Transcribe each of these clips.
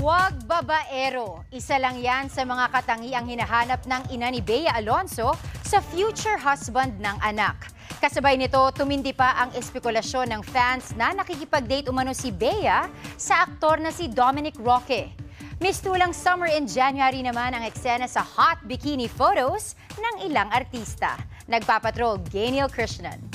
Huwag babaero. Isa lang yan sa mga katangiang hinahanap ng ina ni Bea Alonso sa future husband ng anak. Kasabay nito, tumindi pa ang espekulasyon ng fans na nakikipag-date umano si Bea sa aktor na si Dominic Roque. Mistulang summer in January naman ang eksena sa hot bikini photos ng ilang artista. Nagpapatrol, Gainiel Krishnan.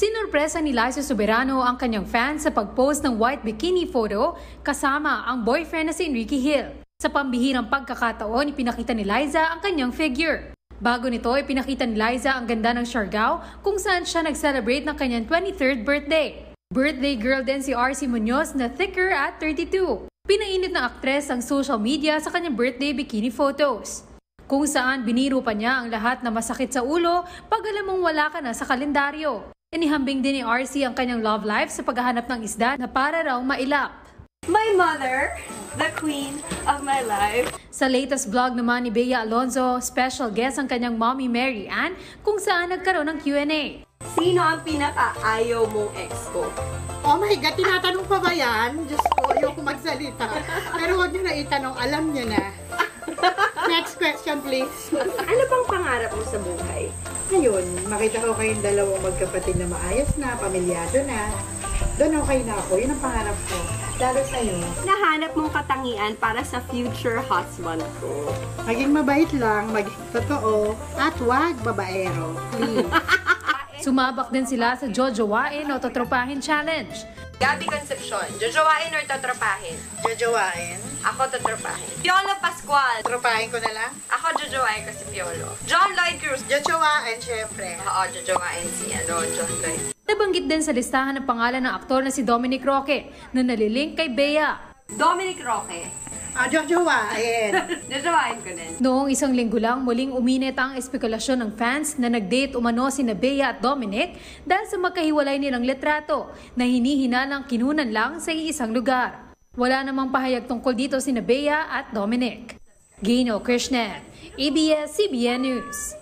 Sinurpresa ni Liza Soberano ang kanyang fans sa pag-post ng white bikini photo kasama ang boyfriend na si Enrique Hill. Sa pambihirang pagkakataon, ipinakita ni Liza ang kanyang figure. Bago nito, ipinakita ni Liza ang ganda ng Siargao kung saan siya nag-celebrate ng kanyang 23rd birthday. Birthday girl din si RC Munoz na thicker at 32. Pinainit ng aktres ang social media sa kanyang birthday bikini photos. Kung saan biniro pa niya ang lahat na masakit sa ulo pag alam mong wala ka na sa kalendaryo. Inihambing din ni RC ang kanyang love life sa paghahanap ng isda na para raw mailap. My mother, the queen of my life. Sa latest vlog naman ni Bea Alonzo, special guest ang kanyang mommy Mary Ann kung saan nagkaroon ng Q&A. Sino ang pinaka-ayaw mong ex ko? Oh my God, tinatanong pa ba yan? Diyos ko, ayoko magsalita. Pero huwag niyo na itanong, alam niyo na. Next question, please. Ano bang pangarap mo sa buhay? Ngayon, makita ko kayong dalawang magkapatid na maayos na, pamilyado na. Doon okay na ako. Yun ang pangarap ko. Lalo sa'yo. Nahanap mong katangian para sa future husband ko. Maging mabait lang, maging totoo, at wag babaero. Please. Sumabak din sila sa Jojowain o Totropahin Challenge. Gabi Concepcion, jojowain or tatrapahin? Jojowain. Ako tatrapahin. Piolo Pascual, Tropahin ko na lang. ako jojowain ko si Piolo. John Lloyd Cruz, Jojowain, syempre. Oo, jojowain si ano, John Lloyd. Nabanggit din sa listahan ng pangalan ng aktor na si Dominic Roque na nalilink kay Bea. Dominic Roque, Ah, jojowain. jojowain ko din. Noong isang linggo lang, muling uminit ang espekulasyon ng fans na nag-date umano si Bea at Dominic dahil sa magkahiwalay nilang litrato na hinihina ng kinunan lang sa iisang lugar. Wala namang pahayag tungkol dito si Bea at Dominic. Gino Krishnan, ABS-CBN News.